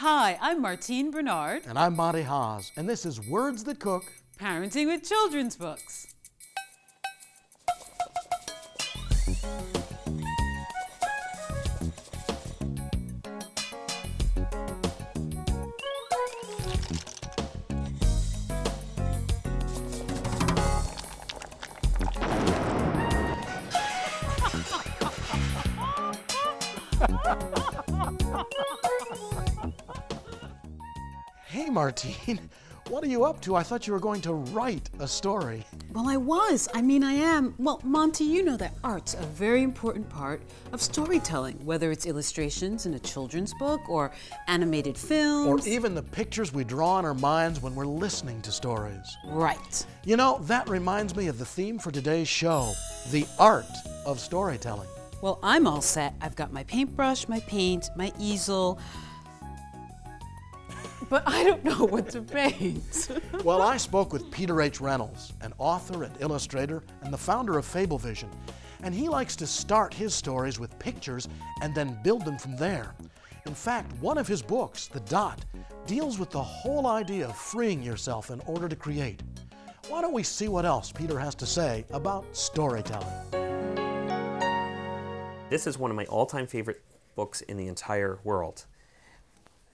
Hi, I'm Martine Bernard, And I'm Monty Haas, and this is Words That Cook. parenting with children's books. Hey, Martine, what are you up to? I thought you were going to write a story. Well, I was. I mean, I am. Well, Monty, you know that art's a very important part of storytelling, whether it's illustrations in a children's book or animated films. Or even the pictures we draw in our minds when we're listening to stories. right. You know, that reminds me of the theme for today's show the art of storytelling. Well, I'm all set. I've got my paintbrush, my paint, my easel. But I don't know what to paint. Well, I spoke with Peter H. Reynolds, an author and illustrator and the founder of Fablevision, and he likes to start his stories with pictures and then build them from there. In fact, one of his books, The Dot, deals with the whole idea of freeing yourself in order to create. Why don't we see what else Peter has to say about storytelling? This is one of my all-time favorite books in the entire world.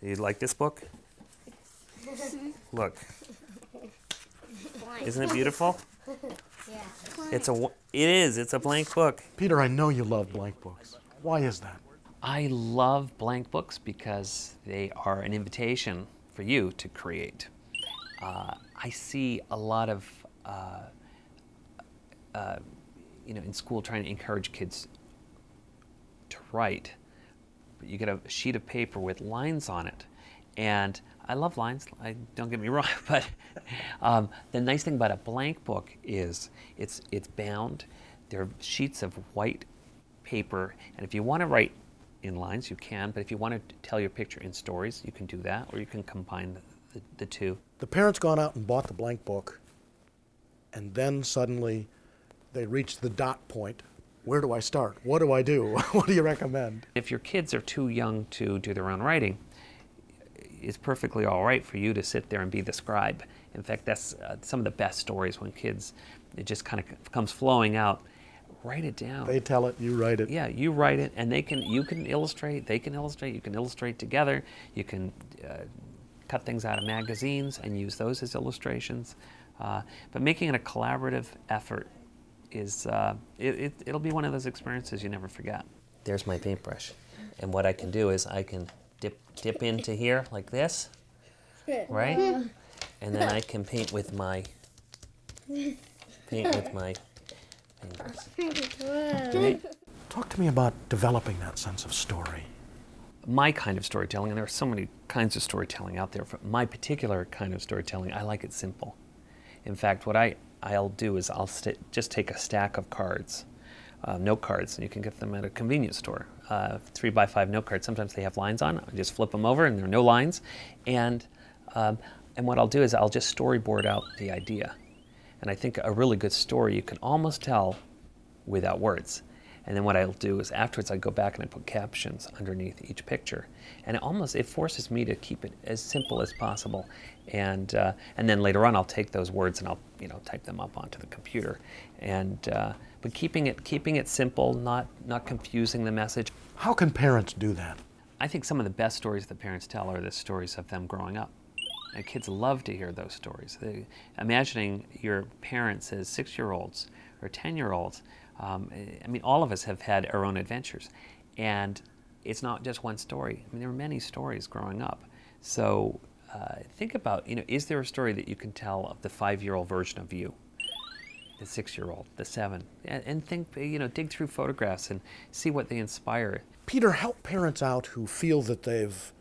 You like this book? Look. Isn't it beautiful? Yeah. It's a w- it is. It's a blank book. Peter, I know you love blank books. Why is that? I love blank books because they are an invitation for you to create. Uh, I see a lot of, uh, uh, you know, in school trying to encourage kids to write. But you get a sheet of paper with lines on it, and I love lines. I don't get me wrong, but um, the nice thing about a blank book is it's it's bound. There are sheets of white paper, and if you want to write in lines, you can. But if you want to tell your picture in stories, you can do that, or you can combine the, the, the two. The parents gone out and bought the blank book, and then suddenly they reach the dot point. Where do I start? What do I do? what do you recommend? If your kids are too young to do their own writing, it's perfectly all right for you to sit there and be the scribe. In fact, that's uh, some of the best stories when kids, it just kind of comes flowing out. Write it down. They tell it, you write it. yeah, you write it, and they can. You can illustrate. They can illustrate. You can illustrate together. You can uh, cut things out of magazines and use those as illustrations. Uh, but making it a collaborative effort is uh, it, it, it'll be one of those experiences you never forget. There's my paintbrush, and what I can do is I can dip dip into here like this, right? And then I can paint with my paint with my fingers. Right? Talk to me about developing that sense of story. my kind of storytelling, and there are so many kinds of storytelling out there. For my particular kind of storytelling, I like it simple. In fact, what I, I'll do is I'll st- just take a stack of cards, uh, note cards, and you can get them at a convenience store. Uh, three by five note cards. Sometimes they have lines on. I just flip them over, and there are no lines. And um, and what I'll do is I'll just storyboard out the idea. And I think a really good story you can almost tell without words. And then what I'll do is afterwards I go back and I put captions underneath each picture, and it almost it forces me to keep it as simple as possible. And uh, and then later on I'll take those words and I'll you know type them up onto the computer. And uh, but keeping it keeping it simple, not not confusing the message. How can parents do that? I think some of the best stories that parents tell are the stories of them growing up. And kids love to hear those stories. They, imagining your parents as six-year-olds or ten-year-olds. Um, I mean, all of us have had our own adventures, and it's not just one story. I mean, there are many stories growing up. So uh, think about, you know, is there a story that you can tell of the five-year-old version of you? The six-year-old, the seven, and, and think, you know, dig through photographs and see what they inspire. Peter, help parents out who feel that they've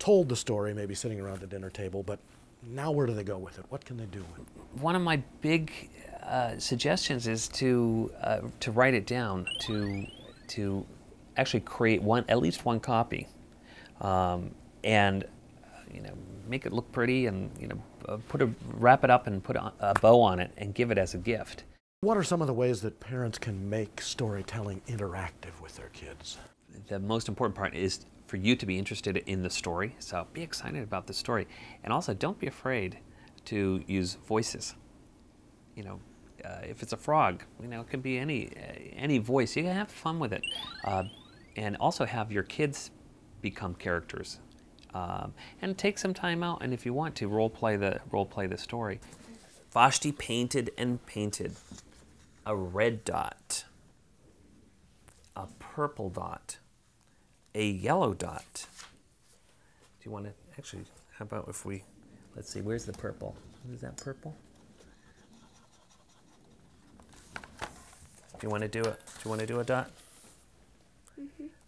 told the story, maybe sitting around the dinner table, but now where do they go with it? What can they do with it? One of my big uh, suggestions is to uh, to write it down, to to actually create one at least one copy, um, and you know make it look pretty, and you know put a wrap it up and put a, bow on it and give it as a gift. What are some of the ways that parents can make storytelling interactive with their kids? the most important part is for you to be interested in the story. So be excited about the story, and also don't be afraid to use voices. You know, uh, if it's a frog, you know, it can be any uh, any voice. You can have fun with it, uh, and also have your kids become characters. Um, and take some time out, and if you want to, role play the role play the story. Vashti painted and painted a red dot, a purple dot, a yellow dot. Do you want to actually? How about if we? Let's see. Where's the purple? Is that purple? Do you want to do it? Do you want to do a dot?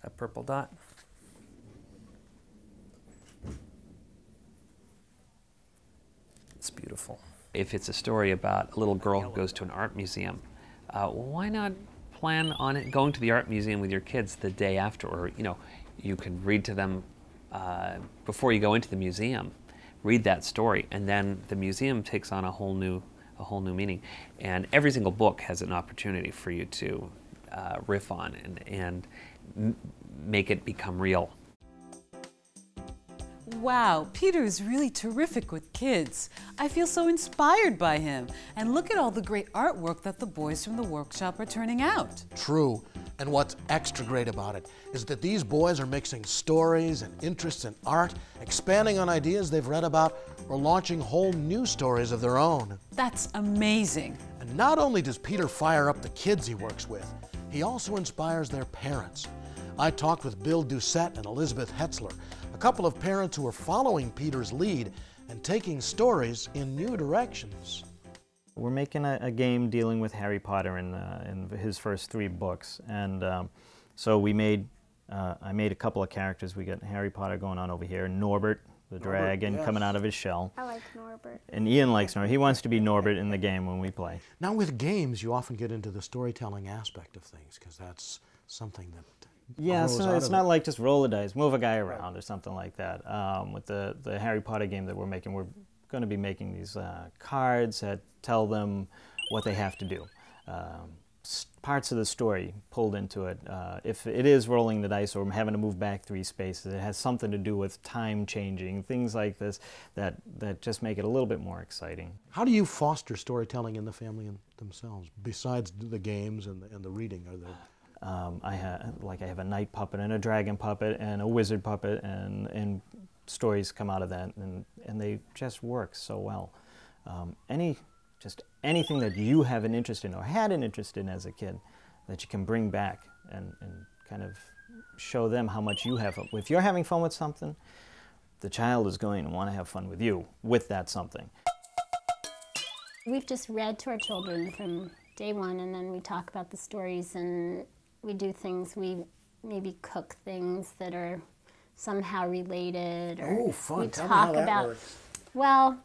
A purple dot. Beautiful. If it's a story about a little girl who goes to an art museum, uh, why not plan on it, going to the art museum with your kids the day after, or you know, you can read to them uh, before you go into the museum. Read that story, and then the museum takes on a whole new, a whole new meaning. And every single book has an opportunity for you to uh, riff on and, and make it become real. Wow, Peter is really terrific with kids. I feel so inspired by him. And look at all the great artwork that the boys from the workshop are turning out. True. And what's extra great about it is that these boys are mixing stories and interests in art, expanding on ideas they've read about, or launching whole new stories of their own. That's amazing. And not only does Peter fire up the kids he works with, he also inspires their parents. I talked with Bill Doucette and Elizabeth Hetzler, a couple of parents who are following Peter's lead and taking stories in new directions. We're making a, a game dealing with Harry Potter in, uh, in his first three books, and um, so we made. Uh, I made a couple of characters. We got Harry Potter going on over here, Norbert, the dragon, yes. coming out of his shell, I like Norbert. and Ian likes Norbert. He wants to be Norbert in the game when we play. Now, with games, you often get into the storytelling aspect of things because that's something that Yeah, grows so out it's of not it. like just roll the dice, move a guy around, or something like that. Um, with the, the Harry Potter game that we're making, we're going to be making these uh, cards that tell them what they have to do. Um, parts of the story pulled into it. Uh, if it is rolling the dice or having to move back three spaces, it has something to do with time changing, things like this that, that just make it a little bit more exciting. How do you foster storytelling in the family in themselves, besides the games and the, and the reading? Are there Um, I have like I have a knight puppet and a dragon puppet and a wizard puppet and and stories come out of that and and they just work so well. Um, any just anything that you have an interest in or had an interest in as a kid that you can bring back and, and kind of show them how much you have. If you're having fun with something, the child is going to want to have fun with you with that something. We've just read to our children from day one, and then we talk about the stories and we do things. We maybe cook things that are somehow related, or Oh, fun. we Tell talk about. works. Well,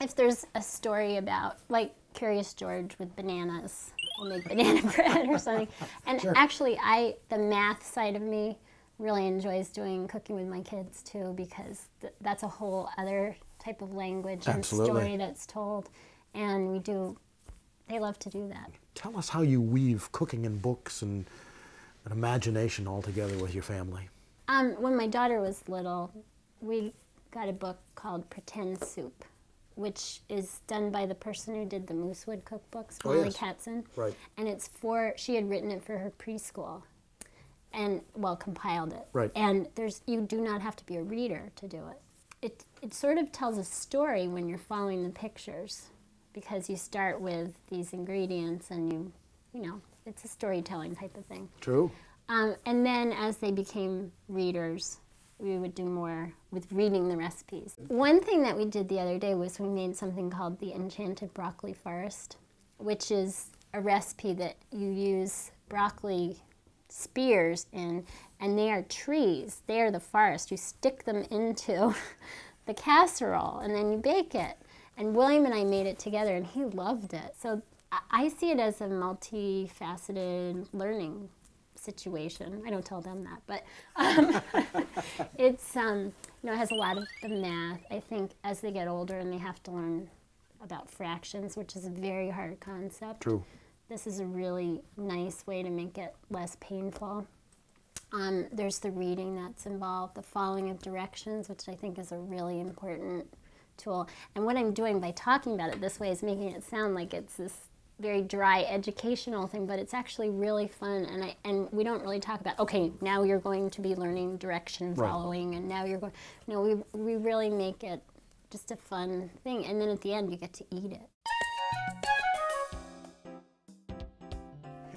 if there's a story about like Curious George with bananas, we'll make banana bread or something. And actually, I the math side of me really enjoys doing cooking with my kids too because th- that's a whole other type of language Absolutely. and story that's told, and we do. They love to do that. Tell us how you weave cooking and books and an imagination all together with your family. Um, when my daughter was little, we got a book called Pretend Soup, which is done by the person who did the Moosewood cookbooks, Oh, Molly yes. Katzen. Right. And it's for, she had written it for her preschool and, well, compiled it. Right. And there's, you do not have to be a reader to do it. It, it sort of tells a story when you're following the pictures because you start with these ingredients and you, you know, it's a storytelling type of thing. True. Um, and then as they became readers, we would do more with reading the recipes. One thing that we did the other day was we made something called the Enchanted Broccoli Forest, which is a recipe that you use broccoli spears in, and they are trees. They are the forest. You stick them into the casserole, and then you bake it. And William and I made it together, and he loved it. So I- see it as a multifaceted learning situation. I don't tell them that, but um, it's um, you know it has a lot of the math. I think as they get older and they have to learn about fractions, which is a very hard concept. True. This is a really nice way to make it less painful. Um, there's the reading that's involved, the following of directions, which I think is a really important tool. And what I'm doing by talking about it this way is making it sound like it's this very dry educational thing, but it's actually really fun. And I and we don't really talk about okay, now you're going to be learning direction Right. following, and now you're going. No, we we really make it just a fun thing, and then at the end you get to eat it.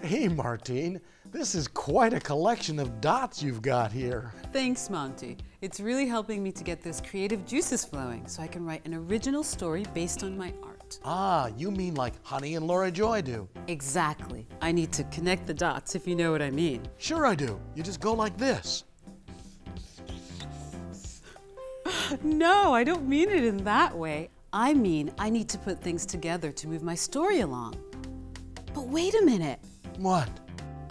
Hey, Martine, this is quite a collection of dots you've got here. Thanks, Monty. It's really helping me to get those creative juices flowing so I can write an original story based on my art. Ah, you mean like Honey and Laura Joy do? Exactly. I need to connect the dots, if you know what I mean. Sure, I do. You just go like this. No, I don't mean it in that way. I mean, I need to put things together to move my story along. But wait a minute. What?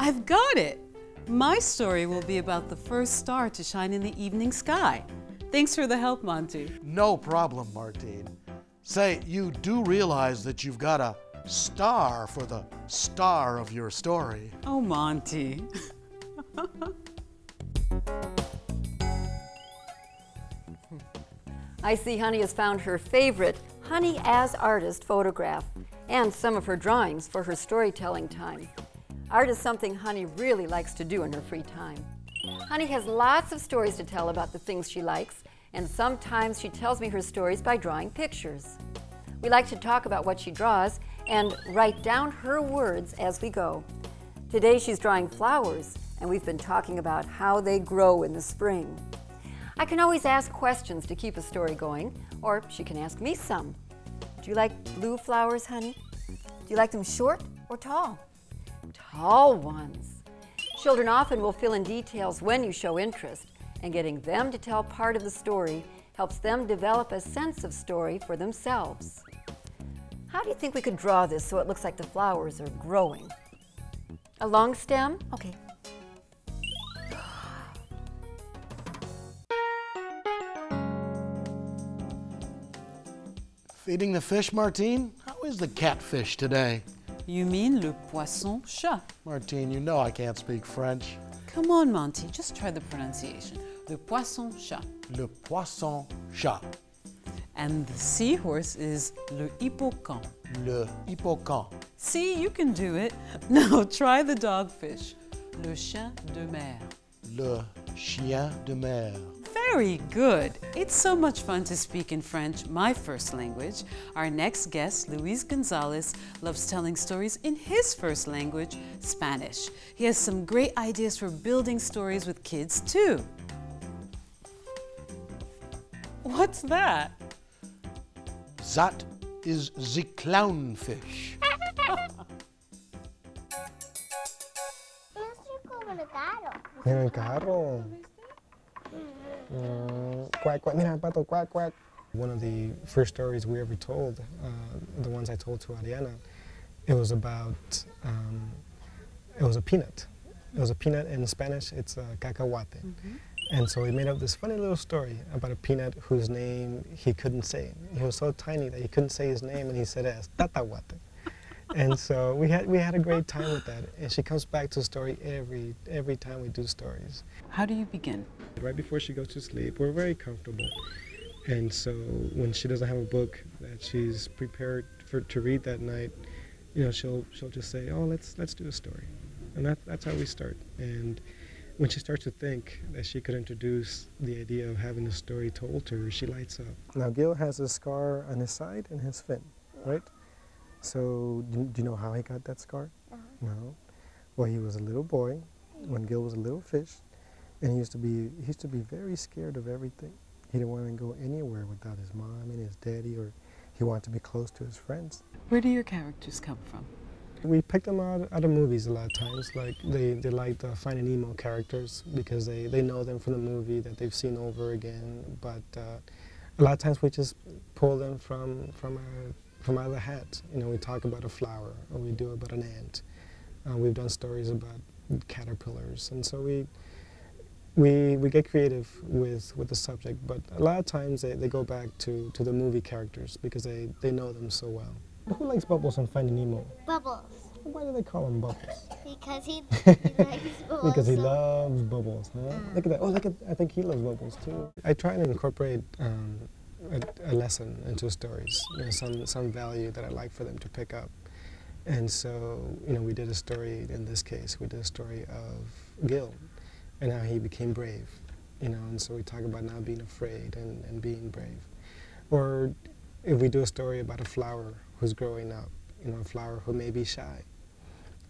I've got it. My story will be about the first star to shine in the evening sky. Thanks for the help, Monty. No problem, Martine. Say, you do realize that you've got a star for the star of your story. Oh, Monty. I see Honey has found her favorite Honey as Artist photograph and some of her drawings for her storytelling time. Art is something Honey really likes to do in her free time. Honey has lots of stories to tell about the things she likes, and sometimes she tells me her stories by drawing pictures. We like to talk about what she draws and write down her words as we go. Today she's drawing flowers, and we've been talking about how they grow in the spring. I can always ask questions to keep a story going, or she can ask me some. Do you like blue flowers, honey? Do you like them short or tall? Tall ones. Children often will fill in details when you show interest, and getting them to tell part of the story helps them develop a sense of story for themselves. How do you think we could draw this so it looks like the flowers are growing? A long stem? Okay. Feeding the fish, Martine? How is the catfish today? You mean le poisson chat. Martine, you know I can't speak French. Come on, Monty, just try the pronunciation. Le poisson chat. Le poisson chat. And the seahorse is le hippocampe. Le hippocampe. See, you can do it. Now try the dogfish. Le chien de mer. Le chien de mer. Very good. It's so much fun to speak in French, my first language. Our next guest, Luis Gonzalez, loves telling stories in his first language, Spanish. He has some great ideas for building stories with kids, too. What's that? That is the clownfish. Mira el carro. Mm, quack, quack. Mira pato, quack, quack. One of the first stories we ever told, uh, the ones I told to Ariana, it was about, um, it was a peanut. It was a peanut in Spanish, it's a cacahuate. And so we made up this funny little story about a peanut whose name he couldn't say. He was so tiny that he couldn't say his name and he said it as tatahuate. And so we had, we had a great time with that. And she comes back to the story every, every time we do stories. How do you begin? Right before she goes to sleep, we're very comfortable. And so when she doesn't have a book that she's prepared for to read that night, you know, she'll she'll just say, "Oh, let's let's do a story," and that that's how we start. And when she starts to think that she could introduce the idea of having a story told to her, she lights up. Now Gil has a scar on his side and his fin, right? So do, do you know how he got that scar? No. Well, he was a little boy when Gil was a little fish, and he used to be he used to be very scared of everything. He didn't want to go anywhere without his mom and his daddy, or he wanted to be close to his friends. Where do your characters come from? We picked them out, out of movies a lot of times. Like they, they like the Finding Nemo characters because they, they know them from the movie that they've seen over again. But uh, a lot of times we just pull them from from our from out of the hat. You know, we talk about a flower or we do about an ant. Uh, we've done stories about caterpillars, and so we we we get creative with with the subject. But a lot of times they, they go back to, to the movie characters because they, they know them so well. Who likes Bubbles on Finding Nemo? Bubbles. Why do they call him Bubbles? Because he, he likes bubbles. Because he so- loves bubbles, huh? Look at that. Oh, look at. I think he loves bubbles too. I try and incorporate um, a, a lesson into stories. You know, some some value that I like for them to pick up. And so, you know, we did a story in this case. We did a story of Gil, and how he became brave. You know, and so we talk about not being afraid and, and being brave. Or if we do a story about a flower who's growing up, you know, a flower who may be shy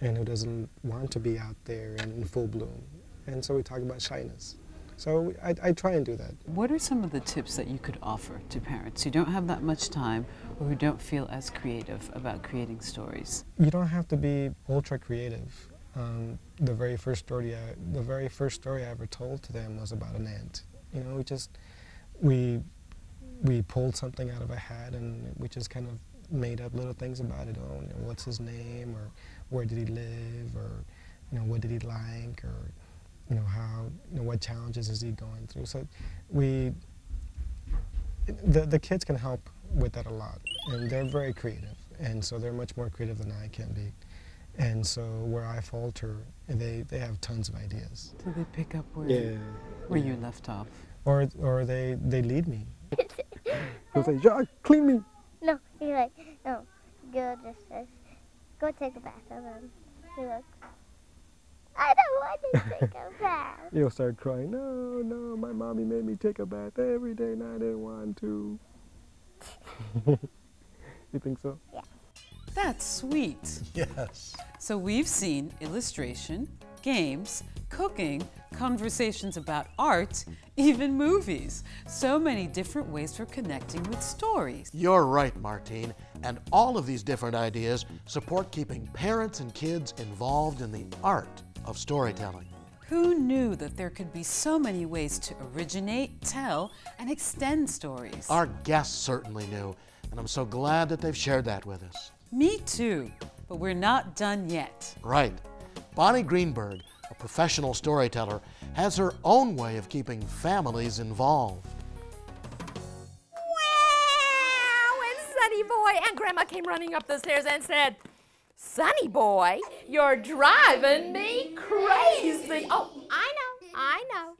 and who doesn't want to be out there and in full bloom. And so we talk about shyness. So I, I try and do that. What are some of the tips that you could offer to parents who don't have that much time or who don't feel as creative about creating stories? You don't have to be ultra creative. Um, the very first story, I, the very first story I ever told to them was about an ant. You know, we just we we pulled something out of a hat and we just kind of made up little things about it. Oh, you know, what's his name, or where did he live, or you know, what did he like, or you know, how you know what challenges is he going through. So we the the kids can help with that a lot, and they're very creative, and so they're much more creative than I can be. And so where I falter, they, they have tons of ideas. Do they pick up where, Yeah. where you left off? Or, or they, they lead me. They'll say, Jacques, clean me. No, he's like, no. Gil just says, go take a bath. And then he looks, I don't want to take a bath. You'll start crying. No, no, my mommy made me take a bath every day and I didn't want to. you think so? Yeah. That's sweet. Yes. So we've seen illustration, games, cooking, conversations about art, even movies. So many different ways for connecting with stories. You're right, Martine. And all of these different ideas support keeping parents and kids involved in the art of storytelling. Who knew that there could be so many ways to originate, tell, and extend stories? Our guests certainly knew, and I'm so glad that they've shared that with us. Me too, but we're not done yet. Right. Bonnie Greenberg, a professional storyteller, has her own way of keeping families involved. Wow! And Sonny Boy and Grandma came running up the stairs and said, Sonny Boy, you're driving me crazy. Oh, I know, I know.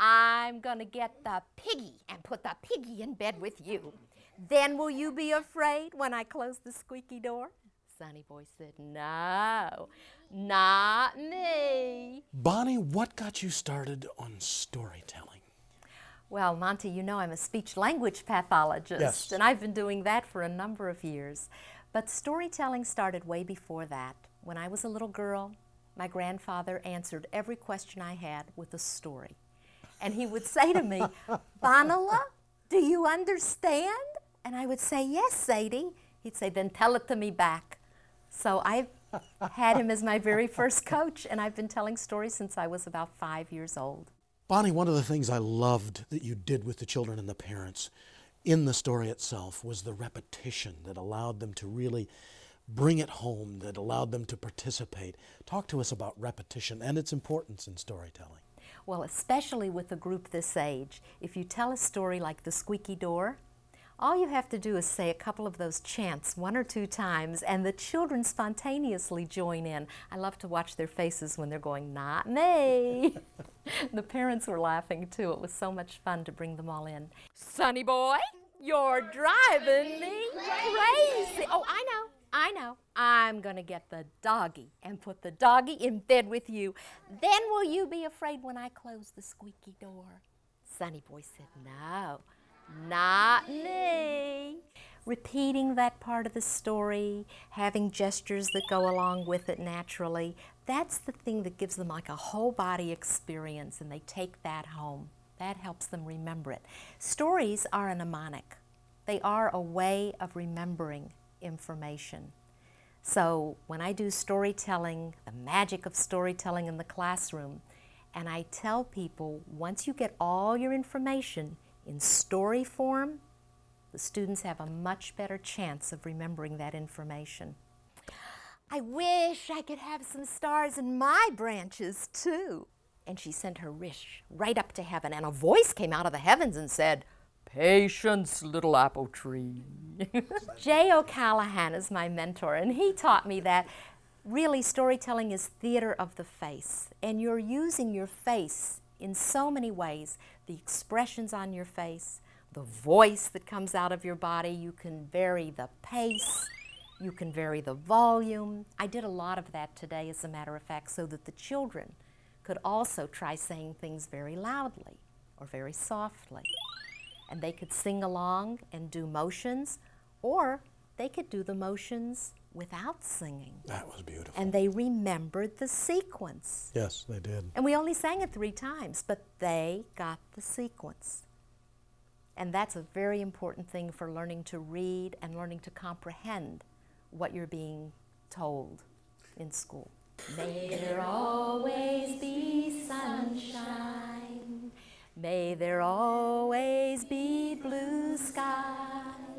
I'm gonna get the piggy and put the piggy in bed with you. Then will you be afraid when I close the squeaky door? Sonny Boy said, No, not me. Bonnie, what got you started on storytelling? Well, Monty, you know I'm a speech language pathologist, Yes. and I've been doing that for a number of years. But storytelling started way before that. When I was a little girl, my grandfather answered every question I had with a story. And he would say to me, Bonilla, do you understand? And I would say, Yes, Sadie. He'd say, Then tell it to me back. So I've had him as my very first coach, and I've been telling stories since I was about five years old. Bonnie, one of the things I loved that you did with the children and the parents in the story itself was the repetition that allowed them to really bring it home, that allowed them to participate. Talk to us about repetition and its importance in storytelling. Well, especially with a group this age, if you tell a story like The Squeaky Door, all you have to do is say a couple of those chants one or two times, and the children spontaneously join in. I love to watch their faces when they're going, Not me. the parents were laughing too. It was so much fun to bring them all in. Sonny boy, you're driving me crazy. Oh, I know. I know. I'm going to get the doggy and put the doggy in bed with you. Then will you be afraid when I close the squeaky door? Sonny Boy said, No, not me. Repeating that part of the story, having gestures that go along with it naturally, that's the thing that gives them like a whole body experience and they take that home. That helps them remember it. Stories are a mnemonic, they are a way of remembering information. So when I do storytelling, the magic of storytelling in the classroom, and I tell people once you get all your information in story form, the students have a much better chance of remembering that information. I wish I could have some stars in my branches too. And she sent her wish right up to heaven, and a voice came out of the heavens and said, Patience, little apple tree. Jay O'Callahan is my mentor, and he taught me that Really, storytelling is theater of the face, and you're using your face in so many ways the expressions on your face, the voice that comes out of your body. You can vary the pace, you can vary the volume. I did a lot of that today, as a matter of fact, so that the children could also try saying things very loudly or very softly. And they could sing along and do motions, or they could do the motions without singing. That was beautiful. And they remembered the sequence. Yes, they did. And we only sang it three times, but they got the sequence. And that's a very important thing for learning to read and learning to comprehend what you're being told in school. May there always be sunshine. May there always be blue skies.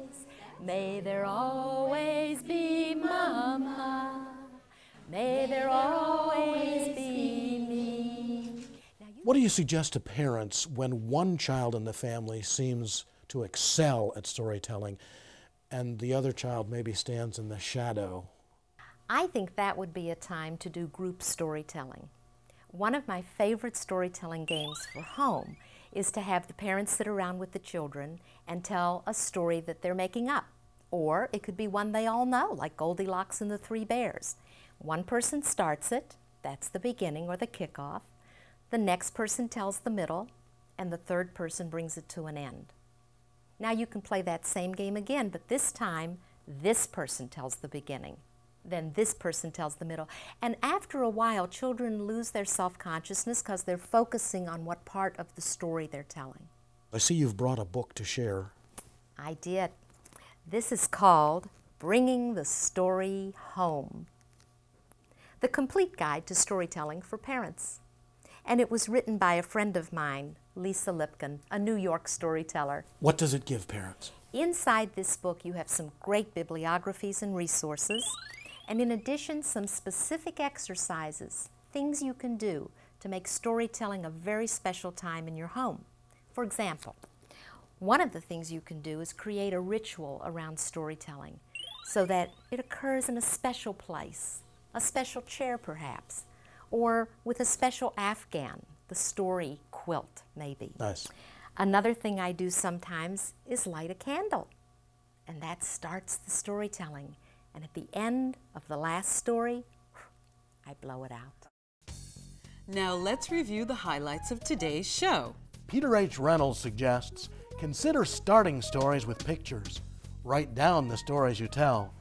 May there always be mama. May there always be me. What do you suggest to parents when one child in the family seems to excel at storytelling and the other child maybe stands in the shadow? I think that would be a time to do group storytelling. One of my favorite storytelling games for home is to have the parents sit around with the children and tell a story that they're making up. Or it could be one they all know, like Goldilocks and the Three Bears. One person starts it, that's the beginning or the kickoff. The next person tells the middle, and the third person brings it to an end. Now you can play that same game again, but this time this person tells the beginning, then this person tells the middle. And after a while, children lose their self consciousness because they're focusing on what part of the story they're telling. I see you've brought a book to share. I did. This is called Bringing the Story Home The Complete Guide to Storytelling for Parents. And it was written by a friend of mine, Lisa Lipkin, a New York storyteller. What does it give parents? Inside this book, you have some great bibliographies and resources, and in addition, some specific exercises, things you can do to make storytelling a very special time in your home. For example, one of the things you can do is create a ritual around storytelling so that it occurs in a special place, a special chair perhaps, or with a special afghan, the story quilt maybe. Nice. Another thing I do sometimes is light a candle, and that starts the storytelling. And at the end of the last story, I blow it out. Now let's review the highlights of today's show. Peter H. Reynolds suggests consider starting stories with pictures. Write down the stories you tell.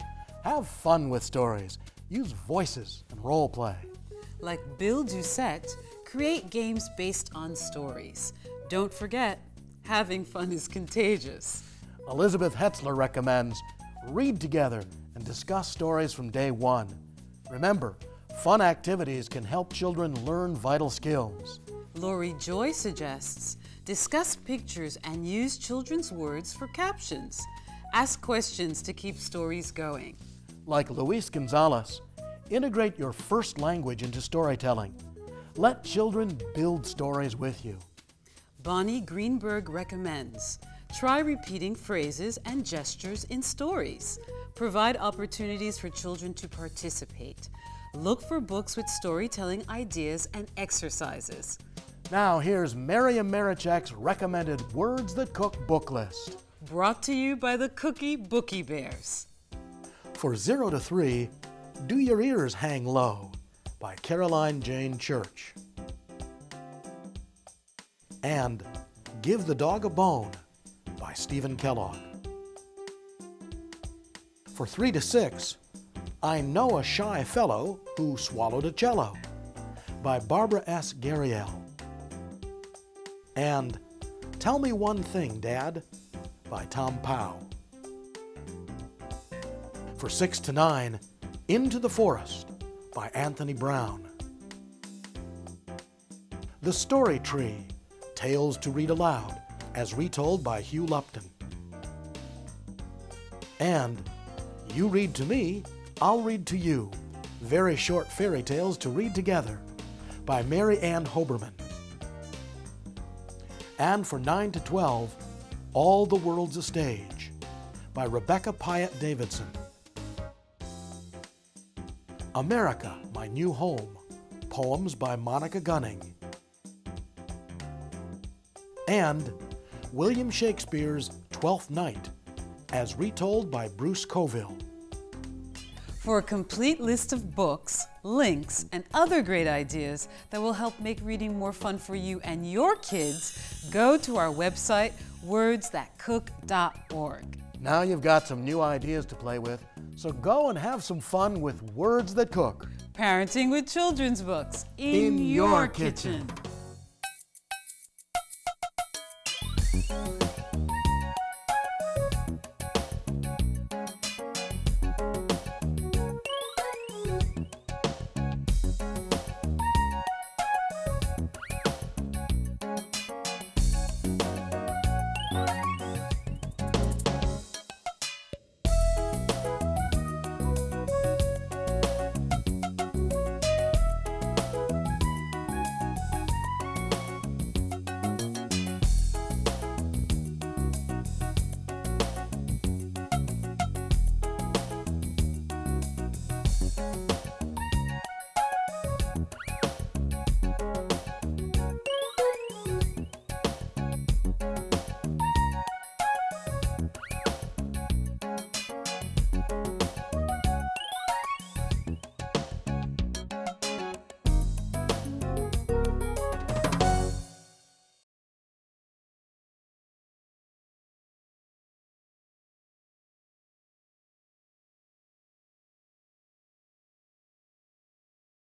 Have fun with stories. Use voices and role play. Like Bill Doucette, create games based on stories. Don't forget, having fun is contagious. Elizabeth Hetzler recommends read together and discuss stories from day one. Remember, fun activities can help children learn vital skills. Lori Joy suggests discuss pictures and use children's words for captions. Ask questions to keep stories going. Like Luis Gonzalez, integrate your first language into storytelling. Let children build stories with you. Bonnie Greenberg recommends try repeating phrases and gestures in stories. Provide opportunities for children to participate. Look for books with storytelling ideas and exercises. Now here's Miriam Marecek's recommended Words That Cook book list. Brought to you by the Cookie Bookie Bears. For 0 to 3, Do Your Ears Hang Low by Caroline Jayne Church. And Give the Dog a Bone by Steven Kellogg. For 3 to 6, I Know a Shy Fellow Who Swallowed a Cello by Barbara S. Garriel. And Tell Me One Thing, Dad by Tom Powell. For 6 to 9, Into the Forest by Anthony Browne. The Story Tree Tales to Read Aloud, as retold by Hugh Lupton. And You Read to Me, I'll Read to You Very Short Fairy Tales to Read Together by Mary Ann Hoberman. And for 9 to 12, All the World's a Stage by Rebecca Piatt Davidson. America, My New Home, poems by Monica Gunning, and William Shakespeare's Twelfth Night, as retold by Bruce Coville. For a complete list of books, links, and other great ideas that will help make reading more fun for you and your kids, go to our website, wordsthatcook.org. Now you've got some new ideas to play with, so go and have some fun with Words That Cook. Parenting with children's books in, In your kitchen. kitchen.